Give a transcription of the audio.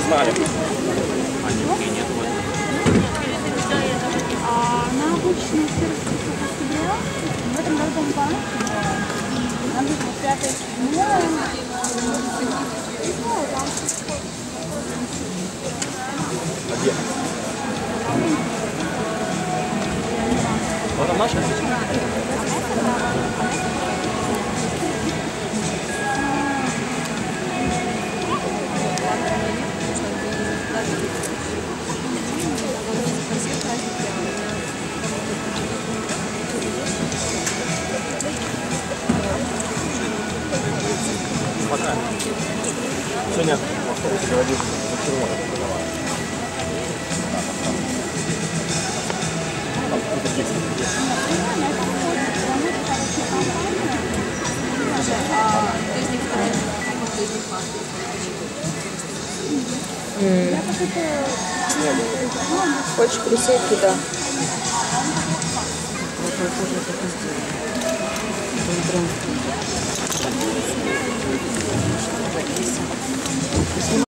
знали. А на обычный сервис в этом году он но нам будет 5 А где? Вот там наша? Пока. Сегодня в. Хочешь присесть туда? Вот тоже так и сделала.